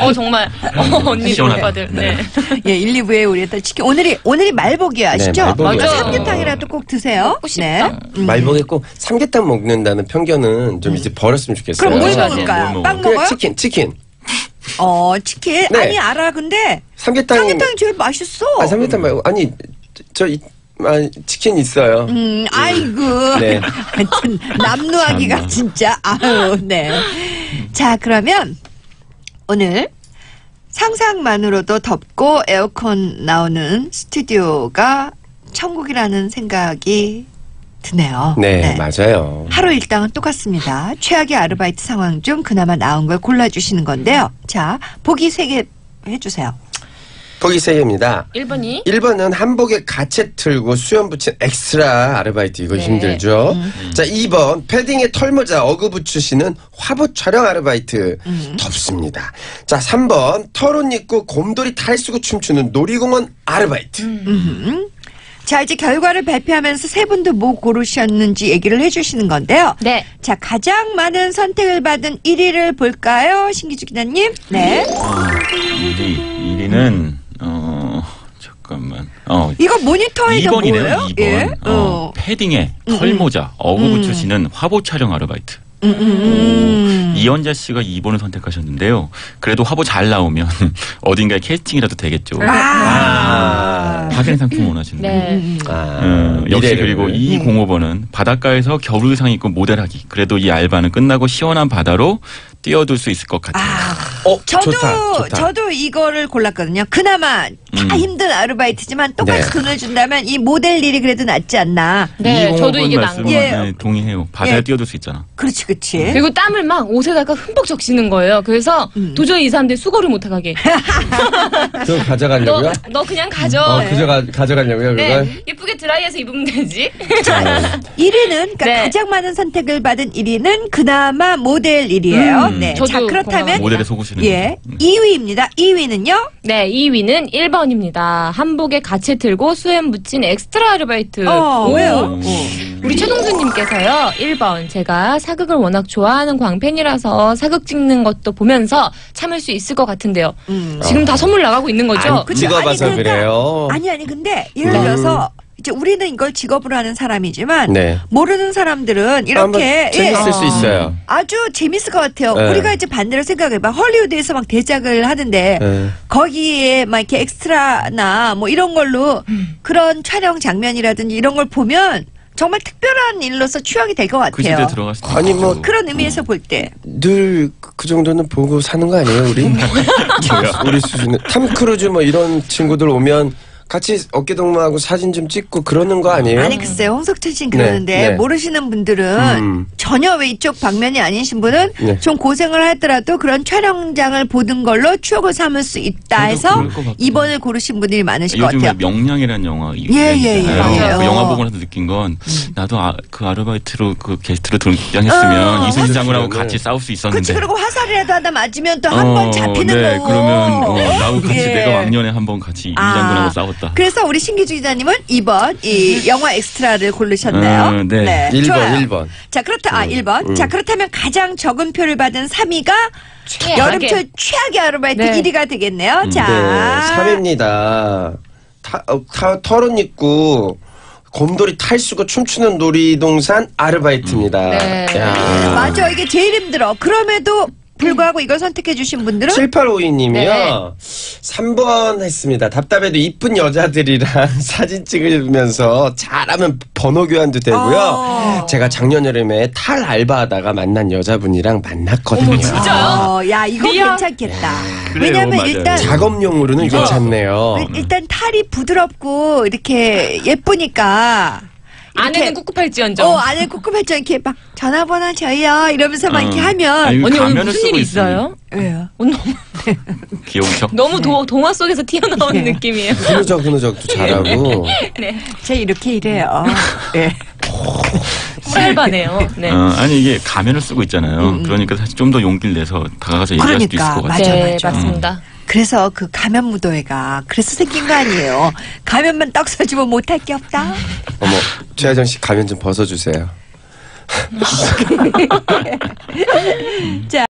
어 정말 어, 언니 시원하다. 오빠들. 네. 예, 1, 2부에 우리 또 치킨. 오늘이, 오늘이 말복이 아시죠? 네, 말복이요. 그러니까 맞아요. 삼계탕이라도 꼭 드세요. 먹고 싶다. 음. 말복에 꼭 삼계탕 먹는다는 편견은 좀 이제 버렸으면 좋겠어요. 그럼 뭘. 먹을까요? 뭘빵 먹어요? 그냥 먹어요? 치킨, 치킨. 어, 치킨? 네. 아니, 알아. 근데 삼계탕. 삼계탕이 제일 맛있어. 아, 삼계탕 말고 아니 저 이, 아, 치킨 있어요. 음, 아이고. 네. 하여튼 남루하기가. 진짜 아유, 네. 자, 그러면 오늘 상상만으로도 덥고 에어컨 나오는 스튜디오가 천국이라는 생각이 드네요. 네, 맞아요. 하루 일당은 똑같습니다. 최악의 아르바이트 상황 중 그나마 나은 걸 골라주시는 건데요. 자, 보기 세 개 해주세요. 거기 세 개입니다. 1번이 1번은 한복에 가채 틀고 수염 붙인 엑스트라 아르바이트 이거 네. 힘들죠. 음. 자 2번 패딩에 털모자 어그 부츠 신은 화보 촬영 아르바이트 음. 덥습니다. 자 3번 털옷 입고 곰돌이 탈 쓰고 춤추는 놀이공원 아르바이트. 음. 자, 이제 결과를 발표하면서 세 분도 뭐 고르셨는지 얘기를 해주시는 건데요. 네. 자, 가장 많은 선택을 받은 1위를 볼까요? 신기주 기자님? 네. 1위, 1위는 어 잠깐만. 어 이거 모니터에서 2번이네요. 뭐예요? 2번. 예. 어, 어. 패딩에 털모자, 어구 붙이시는 화보 촬영 아르바이트. 음, 음, 음. 이연자 씨가 2번을 선택하셨는데요. 그래도 화보 잘 나오면 어딘가에 캐스팅이라도 되겠죠. 아. 박연 상품 원하시는 분. 네. 음. 아, 음, 역시 미래를. 그리고 205번은 바닷가에서 겨울 의상 입고 모델하기. 그래도 이 알바는 끝나고 시원한 바다로 뛰어들 수 있을 것 같아요. 어, 저도 좋다, 좋다. 저도 이거를 골랐거든요. 그나마 다 음. 힘든 아르바이트지만 똑같이 네. 돈을 준다면 이 모델 일이 그래도 낫지 않나. 네, 저도 205번 이게 나은 말씀 거. 예. 네, 동의해요. 바다에 예. 뛰어들 수 있잖아. 그렇지, 그렇지. 그리고 땀을 막 옷에다가 흠뻑 적시는 거예요. 그래서 음. 도저히 이 사람들이 수거를 못 하게. 그거 너, 가져가려고요? 너 그냥 가져. 어, 그저 가져가려고요, 네. 그걸? 예쁘게 드라이해서 입으면 되지. 1위는 그러니까 네. 가장 많은 선택을 받은 1위는 그나마 모델 1위예요. 음. 네. 저도 자, 그렇다면 공감합니다. 모델에 속으시는 예. 분. 음. 2위입니다. 2위는요? 네, 2위는 1번 입니다. 한복에 가채 틀고 수염 붙인 엑스트라 아르바이트. 어, 오. 왜요? 우리 최동수님께서요, 1번. 제가 사극을 워낙 좋아하는 광팬이라서 사극 찍는 것도 보면서 참을 수 있을 것 같은데요. 음. 지금 다 선물 나가고 있는 거죠? 안 그쵸? 찍어봐서 아니, 그러니까 그래요. 아니 아니 근데 예를 음. 들어서 이제 우리는 이걸 직업으로 하는 사람이지만 네. 모르는 사람들은 이렇게 예, 재밌을 수 어. 있어요. 아주 재밌을 것 같아요. 네. 우리가 이제 반대로 생각해봐. 헐리우드에서 막 대작을 하는데 네. 거기에 막 이렇게 엑스트라나 뭐 이런 걸로 그런 촬영 장면이라든지 이런 걸 보면 정말 특별한 일로서 추억이 될것그 같아요. 들어갈 수 아니, 뭐. 그런 의미에서 볼 때. 늘 그 정도는 보고 사는 거 아니에요, 우리? 우리 수준은. 탐 크루즈 뭐 이런 친구들 오면 같이 어깨 동무하고 사진 좀 찍고 그러는 거 아니에요? 아니 글쎄요 홍석천 씨는 그러는데 네, 네. 모르시는 분들은 음. 전혀 왜 이쪽 방면이 아니신 분은 네. 좀 고생을 하더라도 그런 촬영장을 보는 걸로 추억을 삼을 수 있다 해서. 2번을 고르신 분들이 많으실 것 요즘에 같아요. 명량이라는 영화 예, 예, 예. 맞아요. 그 영화 보고 나서 느낀 건 나도 아, 그 아르바이트로 그 게스트로 등장했으면 어, 이순신 장군하고 맞아요. 같이 싸울 수 있었는데. 그렇지 그리고 화살이라도 하나 맞으면 또 한번 어, 잡히는 네, 거고. 그러면 어, 나하고 같이 예. 내가 왕년에 한번 같이 이 아. 장군하고 싸웠 다. 그래서 우리 신기주 기자님은 2번 이 영화 엑스트라를 고르셨네요. 음, 네. 1번, 좋아요. 1번. 자 그렇다 아 1번. 음. 자 그렇다면 가장 적은 표를 받은 3위가 최악의. 여름철 최악의 아르바이트 네. 1위가 되겠네요. 음, 자 네, 3위입니다. 타, 어, 타, 털옷 입고 곰돌이 탈 쓰고 춤추는 놀이동산 아르바이트입니다. 네. 야. 맞아 이게 제일 힘들어. 그럼에도 불구하고 이걸 선택해 주신 분들은 7852님이요. 네. 3번 했습니다. 답답해도 이쁜 여자들이랑 사진 찍으면서 잘하면 번호 교환도 되고요. 어. 제가 작년 여름에 탈 알바하다가 만난 여자분이랑 만났거든요. 어머, 진짜요? 어, 야 이거 real. 괜찮겠다. 그래요, 왜냐면 맞아요. 일단 작업용으로는 이거- 괜찮네요. 일- 일단 털이 부드럽고 이렇게 예쁘니까 안에는 꿉꿉할지언정. 어 안에 꿉꿉했죠 이렇게 막 전화번호 줘요 이러면서 막 이렇게 어. 하면 아니, 언니 오늘 가면을 무슨 쓰고 있으니. 있어요? 왜요? 오늘 너무, 귀여운 척. 너무 도, 동화 속에서 튀어나온 느낌이에요. 흐느적 흐느적도 잘하고. 네. 제가 이렇게 이래요. 예. 시알바네요. 네. 어, 아니 이게 가면을 쓰고 있잖아요. 그러니까 사실 좀 더 용기를 내서 다가가서 얘기할 수도 있을 그러니까, 것 맞아, 같아요. 네, 맞아. 맞습니다. 그래서 그 가면 무도회가 그래서 생긴 거 아니에요. 가면만 떡 써주면 못할 게 없다. 어머, 최하정 씨 가면 좀 벗어주세요. 자.